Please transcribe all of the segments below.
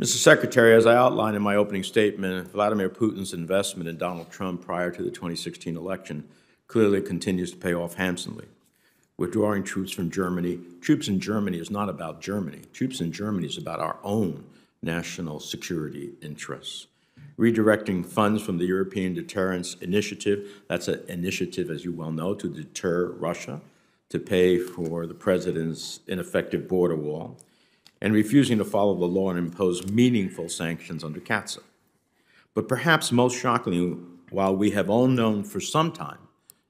Mr. Secretary, as I outlined in my opening statement, Vladimir Putin's investment in Donald Trump prior to the 2016 election clearly continues to pay off handsomely. Withdrawing troops from Germany, troops in Germany is not about Germany. Troops in Germany is about our own national security interests. Redirecting funds from the European Deterrence Initiative, that's an initiative, as you well know, to deter Russia, to pay for the president's ineffective border wall, and refusing to follow the law and impose meaningful sanctions under CAATSA. But perhaps most shockingly, while we have all known for some time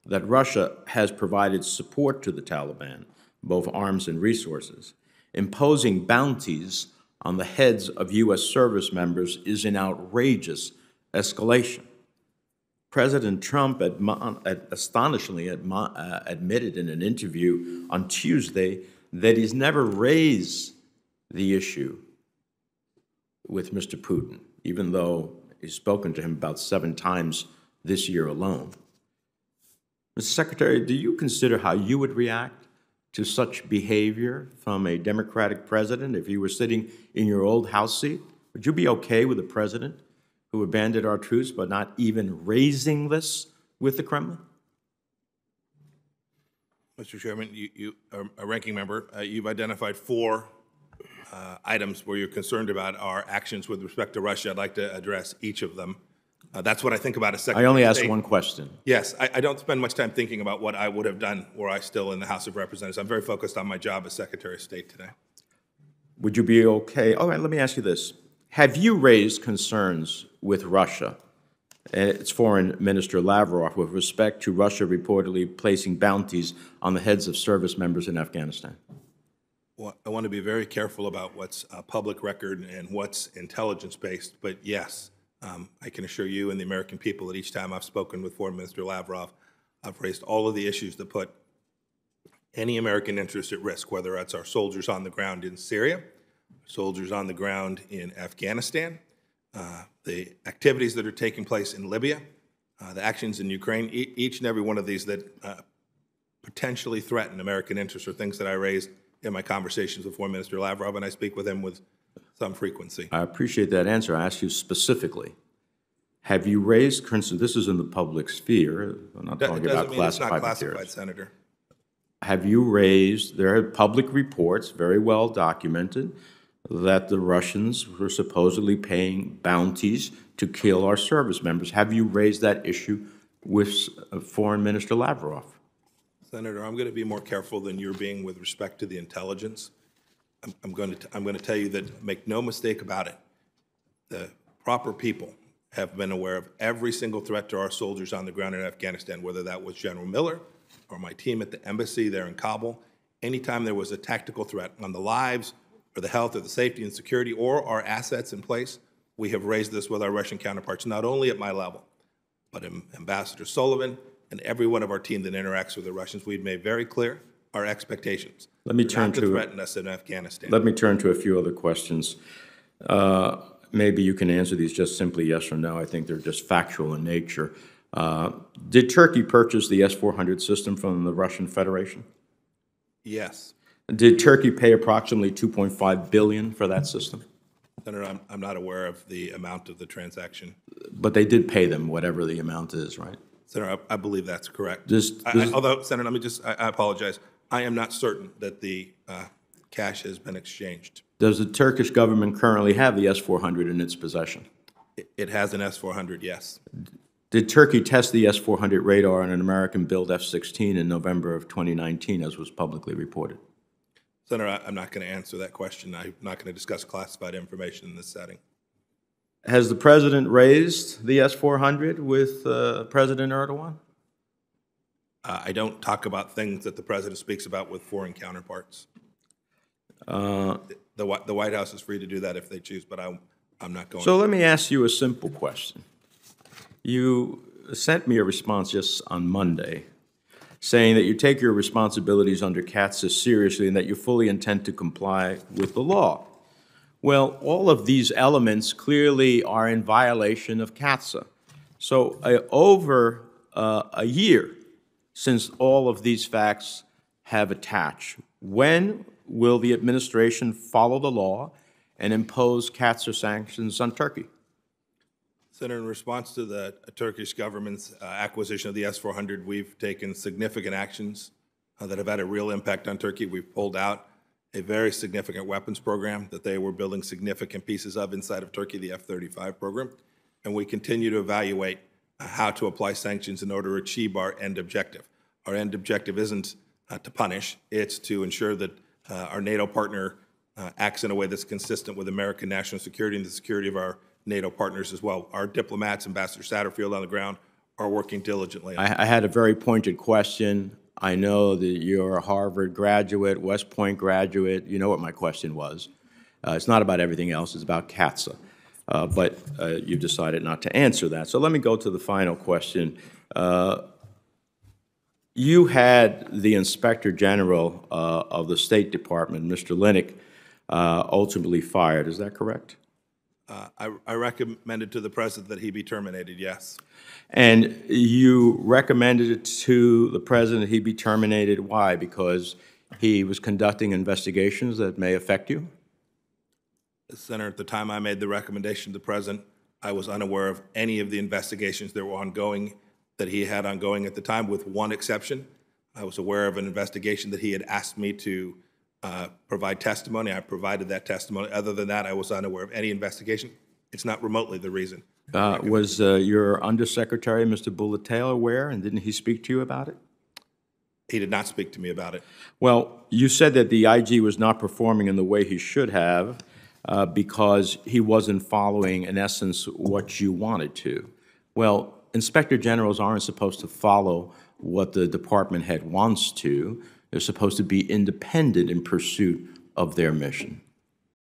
that Russia has provided support to the Taliban, both arms and resources, imposing bounties on the heads of U.S. service members is an outrageous escalation. President Trump astonishingly uh, admitted in an interview on Tuesday that he's never raised the issue with Mr. Putin, even though he's spoken to him about seven times this year alone. Mr. Secretary, do you consider how you would react to such behavior from a Democratic president if you were sitting in your old House seat? Would you be okay with a president who abandoned our troops but not even raising this with the Kremlin? Mr. Chairman, you, you a ranking member, uh, you've identified four uh, items where you're concerned about our actions with respect to Russia. I'd like to address each of them. Uh, that's what I think about a second. I only asked one question. Yes, I, I, don't spend much time thinking about what I would have done were I still in the House of Representatives. I'm very focused on my job as Secretary of State today. Would you be okay? All right, let me ask you this. Have you raised concerns with Russia, its Foreign Minister Lavrov, with respect to Russia reportedly placing bounties on the heads of service members in Afghanistan? I want to be very careful about what's public record and what's intelligence based, but yes, um, I can assure you and the American people that each time I've spoken with Foreign Minister Lavrov, I've raised all of the issues that put any American interest at risk, whether it's our soldiers on the ground in Syria, soldiers on the ground in Afghanistan, uh, the activities that are taking place in Libya, uh, the actions in Ukraine, e each and every one of these that uh, potentially threaten American interests are things that I raised in my conversations with Foreign Minister Lavrov, and I speak with him with some frequency. I appreciate that answer. I ask you specifically. Have you raised, for instance, this is in the public sphere, I'm not talking about classified classified, materials. Senator. Have you raised, there are public reports, very well documented, that the Russians were supposedly paying bounties to kill our service members. Have you raised that issue with uh, Foreign Minister Lavrov? Senator, I'm going to be more careful than you're being with respect to the intelligence. I'm, I'm going to I'm going to tell you that make no mistake about it. The proper people have been aware of every single threat to our soldiers on the ground in Afghanistan, whether that was General Miller or my team at the embassy there in Kabul. Anytime there was a tactical threat on the lives or the health or the safety and security or our assets in place, we have raised this with our Russian counterparts, not only at my level, but Ambassador Sullivan and every one of our team that interacts with the Russians. We've made very clear our expectations. Let me turn to, to threaten us in Afghanistan. Let me turn to a few other questions. Uh, maybe you can answer these just simply yes or no. I think they're just factual in nature. Uh, did Turkey purchase the S-400 system from the Russian Federation? Yes. Did Turkey pay approximately 2.5 billion for that system? Senator, I'm, I'm not aware of the amount of the transaction. But they did pay them whatever the amount is, right? Senator, I, I believe that's correct. I- I- Although, Senator, let me just, I I apologize. I am not certain that the uh, cash has been exchanged. Does the Turkish government currently have the S-400 in its possession? It- It has an S-400, yes. Did Turkey test the S-400 radar on an American-built F-16 in November of 2019, as was publicly reported? Senator, I- I'm not going to answer that question. I'm not going to discuss classified information in this setting. Has the president raised the S-400 with uh, President Erdogan? Uh, I don't talk about things that the president speaks about with foreign counterparts. Uh, The, the White House is free to do that if they choose, but I, I'm not going. So let me ask you a simple question. You sent me a response just on Monday saying that you take your responsibilities under CAATSA seriously and that you fully intend to comply with the law. Well, all of these elements clearly are in violation of CAATSA. So uh, over uh, a year since all of these facts have attached, when will the administration follow the law and impose CAATSA sanctions on Turkey? Senator, in response to the Turkish government's uh, acquisition of the S-400, we've taken significant actions uh, that have had a real impact on Turkey. We've pulled out a very significant weapons program that they were building significant pieces of inside of Turkey, the F-35 program, and we continue to evaluate uh, how to apply sanctions in order to achieve our end objective. Our end objective isn't uh, to punish, it's to ensure that uh, our NATO partner uh, acts in a way that's consistent with American national security and the security of our NATO partners as well. Our diplomats, Ambassador Satterfield on the ground, are working diligently. I, I had a very pointed question. I know that you're a Harvard graduate, West Point graduate. You know what my question was. Uh, it's not about everything else, it's about CAATSA. Uh, but uh, you've decided not to answer that. So let me go to the final question. Uh, you had the Inspector General uh, of the State Department, Mr. Linick, uh, ultimately fired. Is that correct? Uh, I, I recommended to the president that he be terminated, yes. And you recommended it to the president he be terminated. Why? Because he was conducting investigations that may affect you? Senator, at the time I made the recommendation to the president, I was unaware of any of the investigations that were ongoing, that he had ongoing at the time, with one exception. I was aware of an investigation that he had asked me to uh, provide testimony. I provided that testimony. Other than that, I was unaware of any investigation. It's not remotely the reason. Uh, Was uh, your undersecretary, Mr. Bulatao, aware, and didn't he speak to you about it? He did not speak to me about it. Well, you said that the IG was not performing in the way he should have uh, because he wasn't following, in essence, what you wanted to. Well, inspector generals aren't supposed to follow what the department head wants to. They're supposed to be independent in pursuit of their mission.